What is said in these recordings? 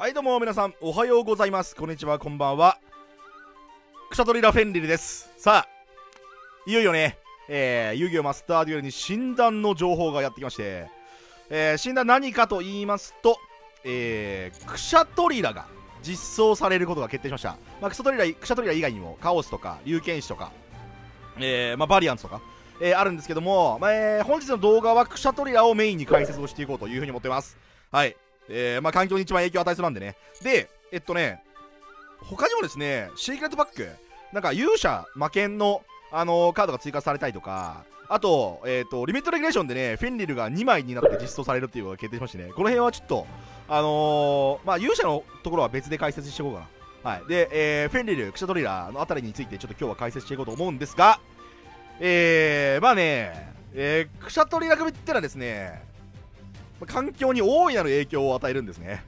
はいどうも皆さんおはようございます。こんにちはこんばんは。クシャトリラフェンリルです。さあいよいよねえー、遊戯王マスターデュエルに診断の情報がやってきましてえー、診断何かと言いますとえー、クシャトリラが実装されることが決定しました、まあ、クシャトリラクシャトリラ以外にもカオスとか龍剣士とかえー、まあ、バリアンツとかえー、あるんですけども、まあえー、本日の動画はクシャトリラをメインに解説をしていこうというふうに思ってます。はい。えー、まあ、環境に一番影響を与えそうなんでね。で、えっとね、他にもですね、シークレットパック、なんか勇者魔剣の、あのー、カードが追加されたりとか、あと、えっ、ー、と、リミットレギュレーションでね、フェンリルが2枚になって実装されるっていうのが決定しましてね、この辺はちょっと、あのー、まあ、勇者のところは別で解説していこうかな。はい。で、えー、フェンリル、クシャトリラーのあたりについてちょっと今日は解説していこうと思うんですが、えー、まあね、えー、クシャトリラ組ってのはですね、環境に大いなる影響を与えるんですね。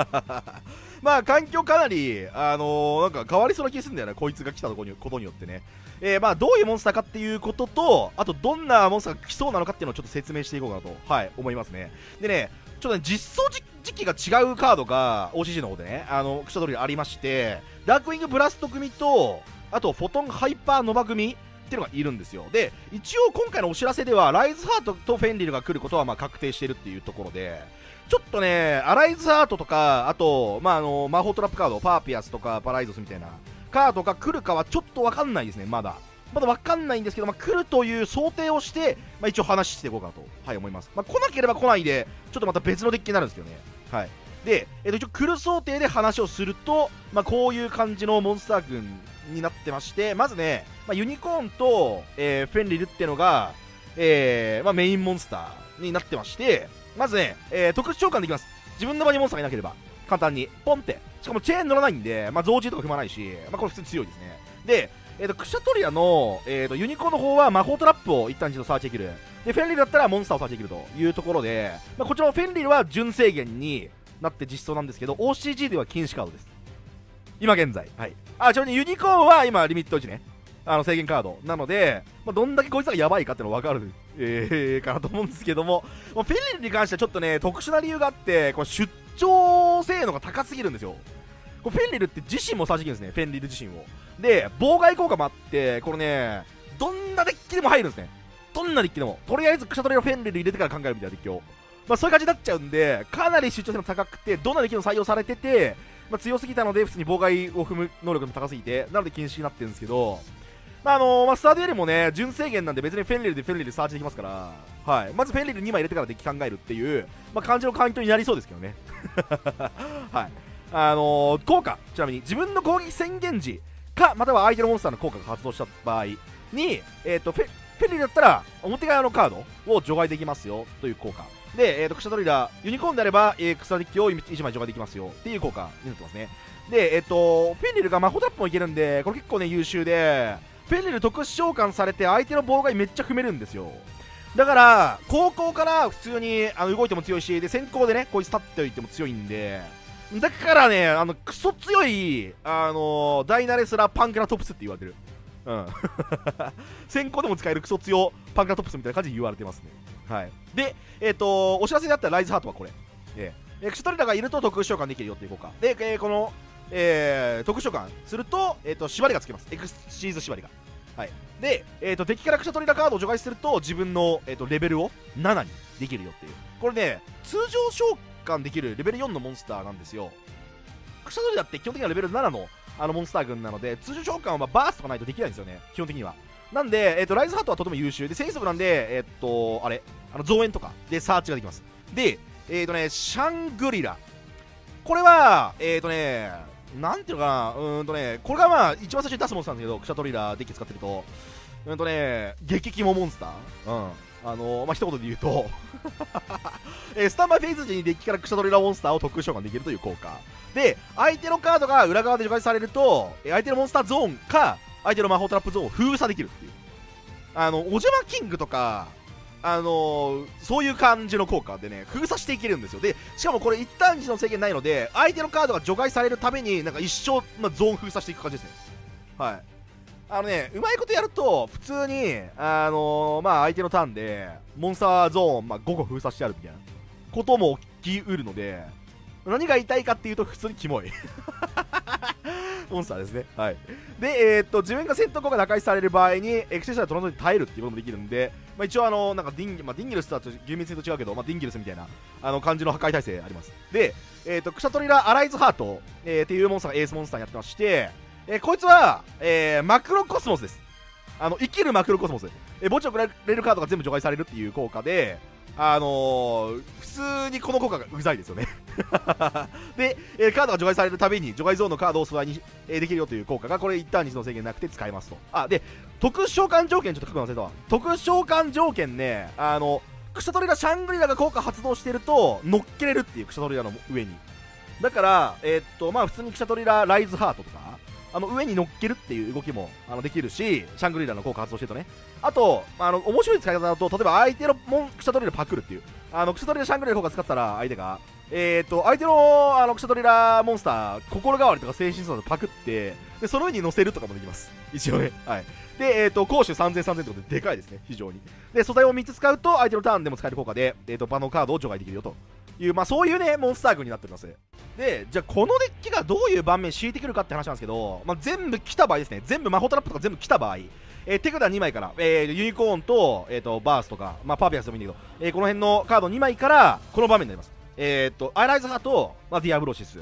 まあ環境かなりあのー、なんか変わりそうな気がするんだよねこいつが来たとこにことによってね。えー、まあどういうモンスターかっていうこととあとどんなモンスターが来そうなのかっていうのをちょっと説明していこうかなとはい思いますね。でねちょっとね実装時期が違うカードが OCG の方でねあのクシャドリありましてダークウィングブラスト組とあとフォトンハイパーノバ組っていうのがいるんですよ。で一応今回のお知らせではライズハートとフェンリルが来ることはま確定してるっていうところでちょっとねアライズハートとかあと、まあ、あの魔法トラップカードパーピアスとかパライゾスみたいなカードが来るかはちょっと分かんないですねまだ。まだ分かんないんですけど、まあ、来るという想定をして、まあ、一応話していこうかなと、はい、思います、まあ、来なければ来ないでちょっとまた別のデッキになるんですけどね。はい。で、えっと、一応来る想定で話をすると、まあ、こういう感じのモンスター群になってましてまずね、まあ、ユニコーンと、えー、フェンリルっていうのが、えーまあ、メインモンスターになってましてまずね、えー、特殊召喚できます。自分の場にモンスターがいなければ簡単に。ポンって。しかもチェーン乗らないんで、まあ、増獣とか踏まないし、まあ、これ普通に強いですね。で、えーと、クシャトリアの、えーと、ユニコーンの方は魔法トラップを一旦一度サーチできる。でフェンリルだったらモンスターをサーチできるというところで、まあ、こちらのフェンリルは純制限になって実装なんですけど OCG では禁止カードです。今現在。はいあちなみにユニコーンは今リミット1ね。あの制限カード。なので、まあ、どんだけこいつがやばいかっていうの分かる、えー、かなと思うんですけども、まあ、フェリルに関してはちょっとね特殊な理由があってこ出張性能が高すぎるんですよ。これフェンリルって自身もサーチですね。フェンリル自身を。で妨害効果もあってこれねどんなデッキでも入るんですね。どんなデッキでも。とりあえずクシャトレのフェンリル入れてから考えるみたいなデッキを。まあ、そういう感じになっちゃうんで、かなり出張性も高くて、どんなデッキも採用されてて、まあ、強すぎたので、普通に妨害を踏む能力も高すぎて、なので禁止になってるんですけど、まああのー、まあ、スターデュエルもね、純制限なんで別にフェンリルでフェンリルサーチできますから、はい、まずフェンリル2枚入れてからデッキ考えるっていう、まあ、感じの環境になりそうですけどね。はい。あのー、効果、ちなみに自分の攻撃宣言時か、または相手のモンスターの効果が発動した場合に、えっ、ー、とフェ、フェンリルだったら表側のカードを除外できますよという効果。で、えーと、クシャトリラ、ユニコーンであれば、えー、草デッキを1枚除外できますよっていう効果になってますね。で、えっ、ー、と、フェンリルが魔法タップもいけるんで、これ結構ね、優秀で、フェンリル特殊召喚されて相手の妨害めっちゃ踏めるんですよ。だから、高校から普通にあの動いても強いし、で、先行でね、こいつ立っておいても強いんで、だからね、あの、クソ強い、あの、ダイナレスラーパンクラトプスって言われてる。うん。先行でも使えるクソ強パンクラトプスみたいな感じで言われてますね。はい。で、えっ、ー、と、お知らせであったライズハートはこれ。えー、エクストリラがいると特殊召喚できるよっていう効果。で、えー、この、えー、特殊召喚すると、えっ、ー、と、縛りがつけます。エクスシーズ縛りが。はい。で、えっ、ー、と、敵からクシャトリラカードを除外すると、自分の、えーと、レベルを7にできるよっていう。これね、通常召喚できるレベル4のモンスターなんですよ。クシャトリラって基本的にはレベル7のあのモンスター群なので、通常召喚はバースとかないとできないんですよね、基本的には。なんで、えっ、と、ライズハートはとても優秀で、センスブなんで、えっ、と、あれ、あの増援とかでサーチができます。で、えっ、とね、シャングリラ。これは、えっ、とね、なんていうのかな、うんとね、これがまあ、一番最初に出すモンスターなんですけど、クシャトリラデッキ使ってると、うんとね、激キモモンスター。うん。あのー、まあ、一言で言うと えー、スタンバイフェイズ時にデッキからクシャトリラモンスターを特殊召喚できるという効果。で、相手のカードが裏側で除外されると、相手のモンスターゾーンか、相手の魔法トラップゾーンを封鎖できるっていう。あのお邪魔キングとかあのー、そういう感じの効果でね封鎖していけるんですよ。でしかもこれ一旦時の制限ないので相手のカードが除外されるためになんか一生、まあ、ゾーン封鎖していく感じですね。はい。あのねうまいことやると普通にあのー、まあ相手のターンでモンスターゾーン、まあ、5個封鎖してあるみたいな。ことも起きうるので何が言いたいかっていうと普通にキモい。モンスターですね。はい。でえー、っと自分が戦闘効果打開される場合にエクセシャルトロントに耐えるっていうこともできるんで、まあ、一応あのなんかディン,、まあ、ディンギルスとは厳密にと違うけど、まあ、ディンギルスみたいなあの感じの破壊耐性あります。でえー、っとクシャトリラアライズハート、えー、っていうモンスターがエースモンスターにやってましてえー、こいつは、えー、マクロコスモスです。あの生きるマクロコスモス、えー、墓地をくれるカードが全部除外されるっていう効果であのー、普通にこの効果がうざいですよね。で、えー、カードが除外されるたびに除外ゾーンのカードを素材に、えー、できるよという効果がこれ一旦日の制限なくて使えますと。あで特殊召喚条件ちょっと書くの忘れたわ。特殊召喚条件ねあのクシャトリラシャングリラが効果発動してると乗っけれるっていうクシャトリラの上に。だからえー、っとまあ普通にクシャトリラライズハートとかあの上に乗っけるっていう動きもあのできるし、シャングリラの効果発動してるとね。あと、あの面白い使い方だと、例えば相手のモンクシャトリラパクるっていう。あのクシャトリラシャングリラの効果使ってたら、相手が、えー、と、相手のあのクシャトリラモンスター、心変わりとか精神操作パクって、で、その上に乗せるとかもできます。一応ね。はい。で、えっ、と、攻守3000、3000ってことででかいですね、非常に。で、素材を3つ使うと、相手のターンでも使える効果で、えっ、と、場のカードを除外できるよという、まあ、そういうね、モンスター群になっております。で、じゃあ、このデッキがどういう盤面敷いてくるかって話なんですけど、まあ、全部来た場合ですね、全部魔法トラップとか全部来た場合、えー、手札2枚から、えー、ユニコーンと,、えーと、バースとか、まあ、パーピアスでもいいんだけど、えー、この辺のカード2枚からこの場面になります。えっ、と、アイライズハと、まあ、ディアブロシス、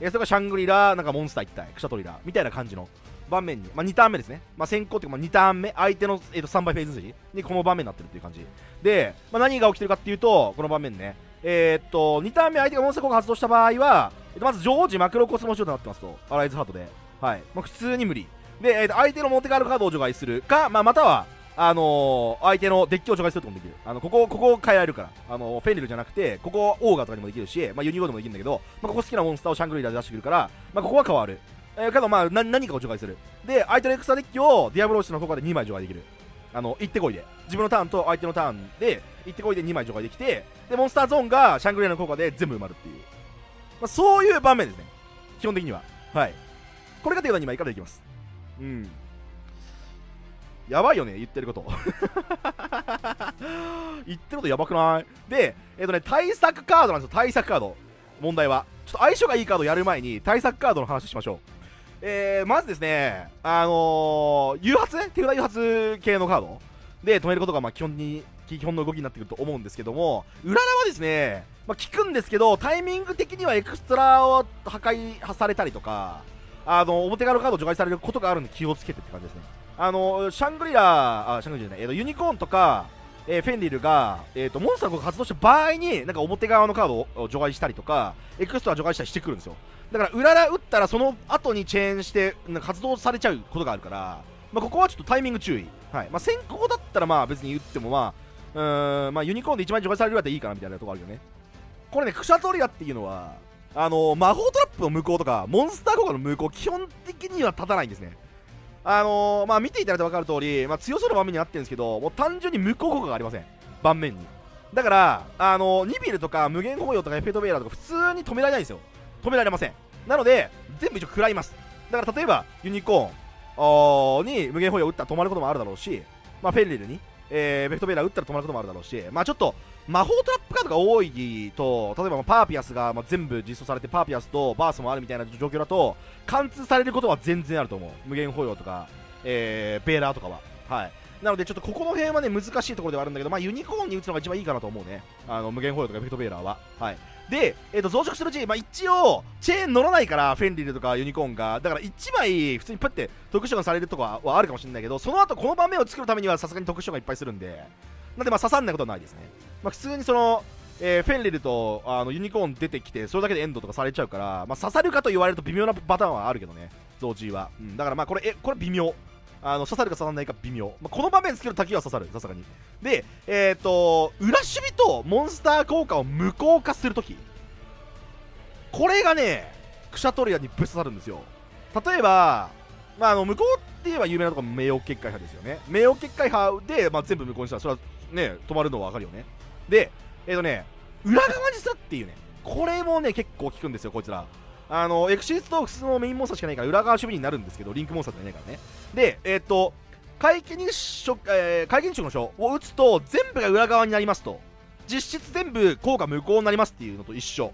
えー、それからシャングリラ、なんかモンスター1体、クシャトリラみたいな感じの盤面に、まあ、2ターン目ですね、まあ、先行っていうか、まあ、2ターン目、相手の、えー、と3倍フェーズ筋にこの盤面になってるっていう感じ。で、まあ、何が起きてるかっていうと、この盤面ね、えー、っと、2ターン目相手がモンスター効果発動した場合は、えっと、まず常時マクロコスモ仕様となってますと、アライズハートで。はい。まあ、普通に無理。で、えー、っと、相手のモンテカールカードを除外するか、まあ、または、あのー、相手のデッキを除外することもできる。あの、ここ、ここを変えられるから。あの、フェンリルじゃなくて、ここ、オーガとかにもできるし、まあ、ユニゴーでもできるんだけど、まあ、ここ好きなモンスターをシャングリラで出してくるから、まあ、ここは変わる。えー、けど、まあ、な何かを除外する。で、相手のエクストラデッキをディアブローシの効果で2枚除外できる。あの、行ってこいで。自分のターンと相手のターンで、行ってこいで2枚除外できて、で、モンスターゾーンがシャングリラの効果で全部埋まるっていう。まあ、そういう場面ですね。基本的には。はい。これが手札2枚からできます。うん。やばいよね、言ってること。言ってることやばくない？で、えっ、ー、とね、対策カードなんですよ、対策カード。問題は。ちょっと相性がいいカードやる前に、対策カードの話しましょう。えー、まずですね、あのー、誘発手札誘発系のカード？で止めることがまあ基本に基本の動きになってくると思うんですけども、裏側はですね、まあ、効くんですけど、タイミング的にはエクストラを破壊されたりとか、あの表側のカードを除外されることがあるんで気をつけてって感じですね。あのシャングリラ、あシャングリラじゃない、えーと、ユニコーンとか、えー、フェンリルが、えーと、モンスターが発動した場合になんか表側のカードを除外したりとかエクストラ除外したりしてくるんですよ。だから裏らら打ったらその後にチェーンして活動されちゃうことがあるから、まあ、ここはちょっとタイミング注意、はい。まあ、先行だったらまあ別に打ってもまあうんまあユニコーンで1枚除外されるぐらいでいいかなみたいなとこあるよね。これねクシャトリアっていうのはあの、魔法トラップの無効とかモンスター効果の無効基本的には立たないんですね。あのー、まあ見ていただいて分かる通り、まあ、強そうな場面になってるんですけどもう単純に無効効果がありません。盤面に。だからあのー、ニビルとか無限紅葉とかエフェトベーラーとか普通に止められないんですよ。止められません。なので全部一応食らいます。だから例えばユニコーンに無限保養を打ったら止まることもあるだろうし、まあ、フェンリルに、えー、ベクトベーラー打ったら止まることもあるだろうし、まあ、ちょっと魔法トラップカードが多いと例えばパーピアスが、ま、全部実装されてパーピアスとバースもあるみたいな状況だと貫通されることは全然あると思う。無限保養とか、えー、ベーラーとかは。はい。なのでちょっとここの辺はね難しいところではあるんだけど、まあ、ユニコーンに打つのが一番いいかなと思うね。あの無限保養とかベフェクトベーラーは。はい。で、えー、と増殖するうち、まあ、一応チェーン乗らないからフェンリルとかユニコーンが。だから1枚普通にパッて特殊召喚されるとかはあるかもしれないけどその後この盤面を作るためにはさすがに特殊召喚いっぱいするんで。なんでまあ刺さんないことはないですね、まあ、普通にそのえー、フェンリルとあのユニコーン出てきてそれだけでエンドとかされちゃうから、まあ、刺さるかと言われると微妙なパターンはあるけどね。ゾージーは、うん、だからまあこれえこれ微妙。あの刺さるか刺さらないか微妙、まあ、この場面つける滝は刺さる。さすがに。でえっ、ー、と裏守備とモンスター効果を無効化するときこれがねクシャトリアにぶっ刺さるんですよ。例えば、まあ、あの向こうって言えば有名なところ名誉結界派ですよね。名誉結界派で、まあ、全部無効にしたらそれはね止まるのは分かるよね。でえっ、ー、とね裏側にするっていうね。これもね結構効くんですよこいつら。あのエクシーズと普通のメインモンスターしかないから裏側守備になるんですけどリンクモンスターじゃないからね。でえっ、ー、と皆既日食、えー、皆既日食の書を打つと全部が裏側になりますと。実質全部効果無効になりますっていうのと一緒。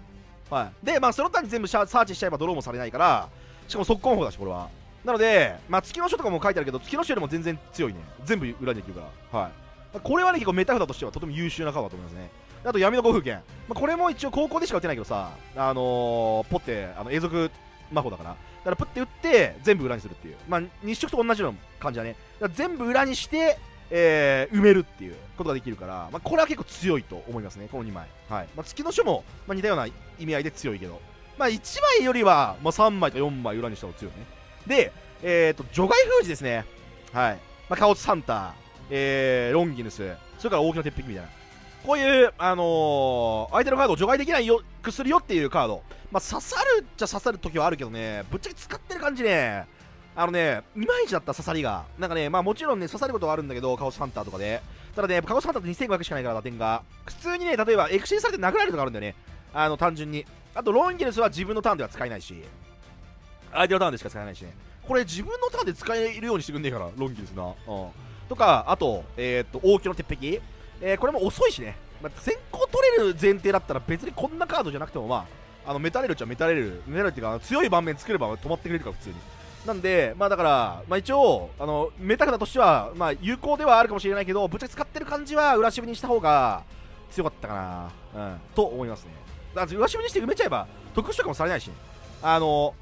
はい、で、まあ、その他に全部サーチしちゃえばドローもされないからしかも速攻の方だしこれは。なので、まあ、月の書とかも書いてあるけど月の書よりも全然強いね。全部裏にできるから。はい。これはね結構メタ札としてはとても優秀なカードだと思いますね。あと闇の五風剣、まあ、これも一応高校でしか打てないけどさあのー、ポってあの永続魔法だからだからプッて打って全部裏にするっていうまあ日食と同じような感じだねだ全部裏にしてえー、埋めるっていうことができるから、まあ、これは結構強いと思いますね、この2枚。はいまあ、月の書も、まあ、似たような意味合いで強いけど、まあ、1枚よりは、まあ、3枚とか4枚裏にした方が強いね。で、えっ、ー、と、除外封じですね。はい。まあ、カオスサンタ、えー、ロンギヌス、それから大きな鉄壁みたいな。こういう、あのー、相手のカードを除外できないよ、くするよっていうカード。まあ、刺さるっちゃ刺さる時はあるけどね、ぶっちゃけ使ってる感じね、あのね、いまいちだった刺さりが。なんかね、まあもちろんね、刺さることはあるんだけど、カオスハンターとかで。ただね、カオスハンターって2500しかないから、打点が。普通にね、例えば、エクシーされて殴られるとかあるんだよね。あの、単純に。あと、ロンギルスは自分のターンでは使えないし、相手のターンでしか使えないしね。これ自分のターンで使えるようにしてくんねえから、ロンギルスな。うん。とか、あと、えー、っと、大木の鉄壁。えー、これも遅いしね。まあ、先行取れる前提だったら別にこんなカードじゃなくてもまあ、あのメタれるっちゃメタれる、メタれるっていうか強い盤面作れば止まってくれるから普通に。なんで、まあだから、まあ一応、あの、メタ札としては、まあ有効ではあるかもしれないけど、ぶっちゃけ使ってる感じは裏渋にした方が強かったかな、うん、と思いますね。だから裏渋にして埋めちゃえば、特殊とかもされないし、あの、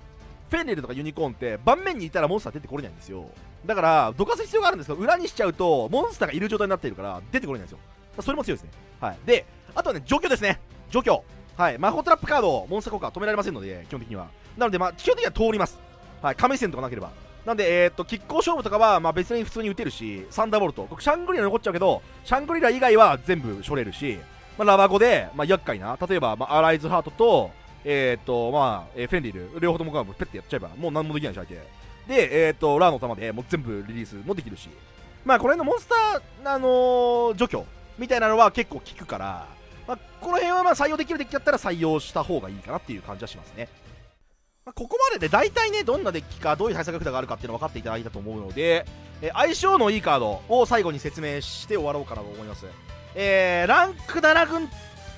フェンネルとかユニコーンって盤面にいたらモンスター出てこれないんですよ。だから、どかす必要があるんですけど、裏にしちゃうと、モンスターがいる状態になっているから、出てこれないんですよ。それも強いですね。はい。で、あとはね、除去ですね。除去。はい。魔法トラップカード、モンスター効果は止められませんので、基本的には。なので、まあ、基本的には通ります。はい。亀線とかなければ。なんで、えー、っと、キック勝負とかは、まあ、別に普通に打てるし、サンダーボルト。シャングリラ残っちゃうけど、シャングリラ以外は全部処れるし、まあ、ラバゴで、まあ、厄介な、例えば、まあ、アライズハートと、えー、っと、まあ、えー、フェンリル、両方ともガムペッてやっちゃえば、もう何もできないし、相手。で、えー、と、ラーの玉でもう全部リリースもできるし、まあ、この辺のモンスター、あのー、除去みたいなのは結構効くから、まあ、この辺はま採用できるデッキだったら採用した方がいいかなっていう感じはしますね。まあ、ここまでで大体ね、どんなデッキか、どういう対策札があるかっていうの分かっていただいたと思うので、えー、相性のいいカードを最後に説明して終わろうかなと思います。えー、ランク7群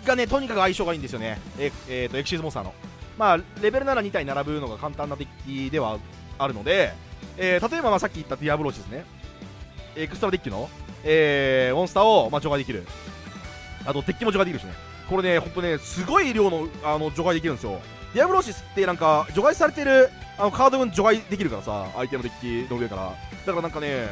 がね、とにかく相性がいいんですよね。ええー、とエクシーズモンスターの。まあ、レベル7、2体並ぶのが簡単なデッキではあるので、えー、例えばまあさっき言ったディアブロシスですね。エクストラデッキの、えー、モンスターを、まあ、除外できる。あと、デッキも除外できるしね。これね、ほんとね、すごい量のあの除外できるんですよ。ディアブロシスってなんか、除外されてるあのカード分除外できるからさ、相手のデッキの上から。だからなんかね、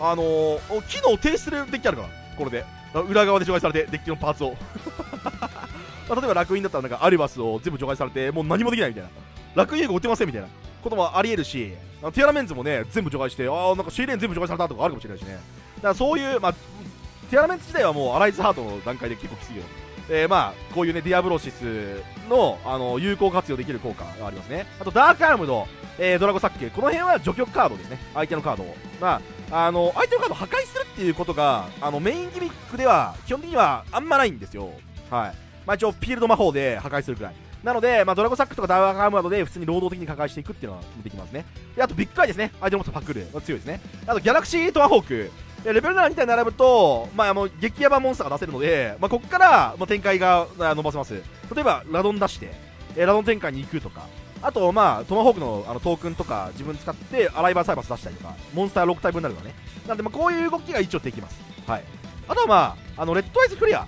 あのー、機能を停止するデッキあるから、これで。裏側で除外されて、デッキのパーツを。例えば楽園だったらなんかアルバスを全部除外されて、もう何もできないみたいな。楽園が打てませんみたいなこともありえるし、ティアラメンズもね、全部除外して、ああ、なんかシーレーン全部除外されたとかあるかもしれないしね。だからそういう、まあ、ティアラメンツ自体はもうアライズハートの段階で結構きついよ。えー、まあ、こういうね、ディアブロシスの、あの、有効活用できる効果がありますね。あと、ダークアームド、えー、ドラゴサック、この辺は除去カードですね。相手のカードを。まあ、あの、相手のカードを破壊するっていうことが、あの、メインギミックでは、基本的にはあんまないんですよ。はい。まあ、一応、フィールド魔法で破壊するくらい。なので、まあ、ドラゴサックとかダークアームなどで普通に労働的に破壊していくっていうのはできますね。で、あとビッグアイですね。相手の持つパクル。強いですね。あと、ギャラクシートワホーク。レベル7 2体並ぶと、まあ、あの激ヤバモンスターが出せるので、まあ、ここから、まあ、展開が伸ばせます。例えば、ラドン出して、ラドン展開に行くとか、あと、まあ、トマホークのあのトークンとか自分使って、アライバーサイバス出したりとか、モンスター6体分になるのね。なんで、まあ、こういう動きが一応できます。はい。あとは、まあ、あのレッドアイズクリア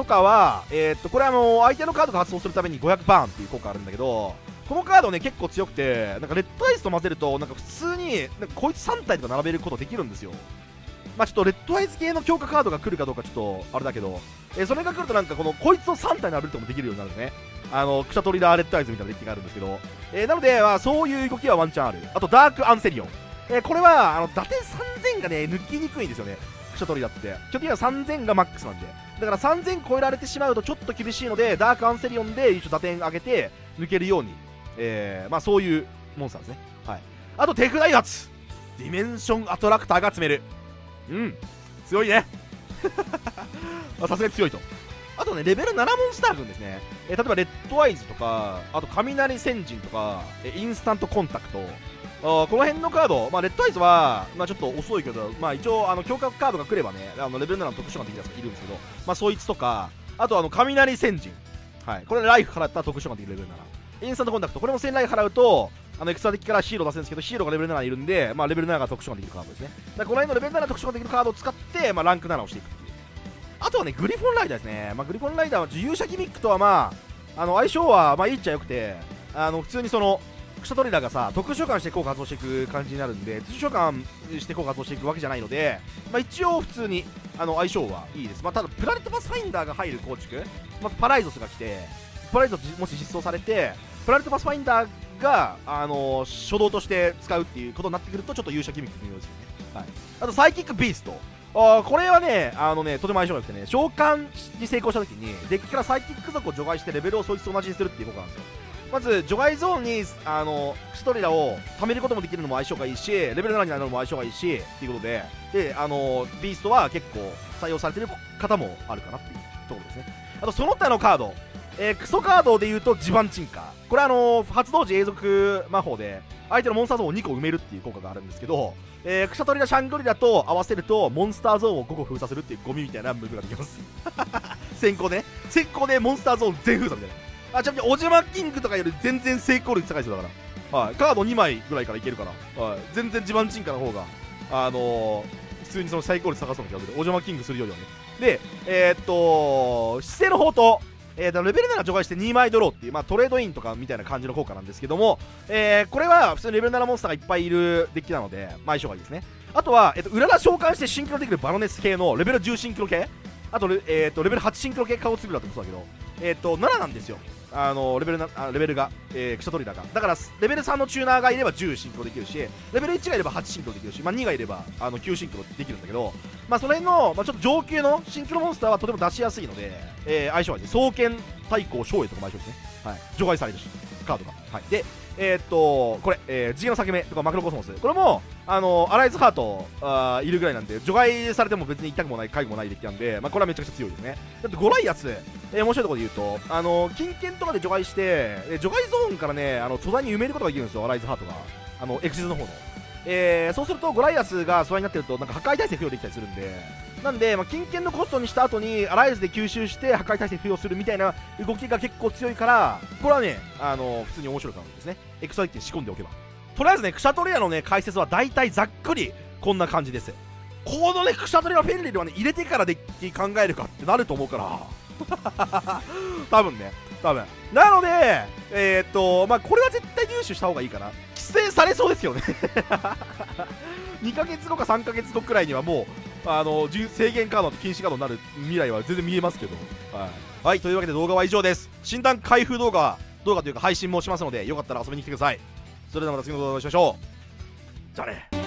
とかは、えー、っと、これはもう相手のカードが発動するために500バーンっていう効果あるんだけど、このカードね、結構強くて、なんかレッドアイスと混ぜると、なんか普通に、なんかこいつ3体とか並べることできるんですよ。まあ、ちょっとレッドアイズ系の強化カードが来るかどうかちょっとあれだけど、えー、それが来るとなんかこのこいつを3体並べるともできるようになるんですね。あの、クシャトリラレッドアイズみたいなデッキがあるんですけど、えー、なので、まあ、そういう動きはワンチャンある。あと、ダークアンセリオン。えー、これは、あの、打点3000がね、抜きにくいんですよね。クシャトリラって。基本的には3000がマックスなんで。だから3000超えられてしまうとちょっと厳しいので、ダークアンセリオンで一応打点上げて抜けるように、えー、まあそういうモンスターですね。はい。あと、手札誘発。ディメンションアトラクターが積める。うん。強いね さすがに強いとあとねレベル7モンスター軍ですね、えー、例えばレッドアイズとかあと雷先人とか、えインスタントコンタクトこの辺のカード、まあ、レッドアイズは、まあ、ちょっと遅いけど、まあ、一応あの強化カードが来ればねあのレベル7の特殊ができたやつがいるんですけど、まあ、そいつとかあとあの雷先人。はい、これライフ払ったら特殊召喚できるレベル7インスタントコンタクト。これも1000ライフ払うとあのエクストラデッキからヒーロー出せるんですけどヒーローがレベル7いるんで、まあ、レベル7が特殊召喚できるカードですね。だこの辺のレベル7特殊召喚できるカードを使って、まあ、ランク7をしていくっていう。あとはねグリフォンライダーですね、まあ、グリフォンライダーは勇者ギミックとはまああの相性はまあいいっちゃよくてあの普通にそのクシャトリラがさ特殊召喚して効果発動していく感じになるんで通常召喚して効果発動していくわけじゃないので、まあ、一応普通にあの相性はいいです、まあ、ただプラネットパスファインダーが入る構築、まあ、パライゾスが来てパライゾスもし実装されてプラネットパスファインダーが、あの初動として使うっていうことになってくるとちょっと勇者ギミック微妙ですよね、はい、あとサイキックビースト。あこれはねあのねとても相性が良くてね召喚に成功した時にデッキからサイキック族を除外してレベルをそいつと同じにするっていう効果なんですよ。まず除外ゾーンにあのクシトリラを貯めることもできるのも相性がいいしレベル7になるのも相性がいいしっていうことでであのビーストは結構採用されてる方もあるかなっていうところですね。あとその他のカード。えークソカードでいうと地盤沈下。これはあの発動時永続魔法で相手のモンスターゾーンを2個埋めるっていう効果があるんですけど、えー、クシャトリラシャングリラと合わせるとモンスターゾーンを5個封鎖するっていうゴミみたいなムーブができます。先行でね。先行でモンスターゾーン全封鎖みたいな。あちなみにオジマキングとかより全然成功率高いですよだから、はい、カード2枚ぐらいからいけるから、はい、全然地盤沈下の方があのー、普通にその最高率高そうな気がする。オジマキングするよりはね。でえー、っと姿勢の宝刀。えー、とレベル7除外して2枚ドローっていう、まあ、トレードインとかみたいな感じの効果なんですけども、えーこれは普通にレベル7モンスターがいっぱいいるデッキなので、まあ、相性がいいですね。あとは、えー、と裏ら召喚してシンクロできるバロネス系のレベル10シンクロ系。あとレ,、えー、とレベル8シンクロ系カオスビルだともそうだけど、えー、と7なんですよ。あのレベルなあレベルが、えー、クシャトリラが。だからレベル3のチューナーがいれば10シンクロできるしレベル1がいれば8シンクロできるし、まあ、2がいればあの9シンクロできるんだけど、まあ、その辺の、まあ、ちょっと上級のシンクロモンスターはとても出しやすいので、えー相性はいいです。双剣対抗照英とかも相性ですね、はい、除外されるしカードが、はい、でえーっとこれ、えー、次元の裂け目とかマクロコスモス。これもあのアライズハートあーいるぐらいなんで除外されても別に痛くもない介護もないデッキなんで、まあ、これはめちゃくちゃ強いですね。だってゴライアス、えー面白いところで言うとあの金券とかで除外して、えー除外ゾーンからねあの素材に埋めることができるんですよアライズハートが。あのエクシズの方の。えーそうするとゴライアスが素材になってるとなんか破壊耐性付与できたりするんでなんで、まあ、金謙のコストにした後にアライズで吸収して破壊耐性付与するみたいな動きが結構強いからこれはねあの普通に面白いかもですね。エクサイティ仕込んでおけば。とりあえずねクシャトリラのね解説は大体ざっくりこんな感じです。このねクシャトリラフェンリルはね入れてからデッキ考えるかってなると思うから。多分ね。多分。なのでえー、っとまあこれは絶対入手した方がいいかな規制されそうですよね。2ヶ月後か3ヶ月後くらいにはもうあの制限カードと禁止カードになる未来は全然見えますけど。はい、はい、というわけで動画は以上です。診断開封動画動画というか配信もしますのでよかったら遊びに来てください。それではまた次の動画でお会いしましょう。じゃあね。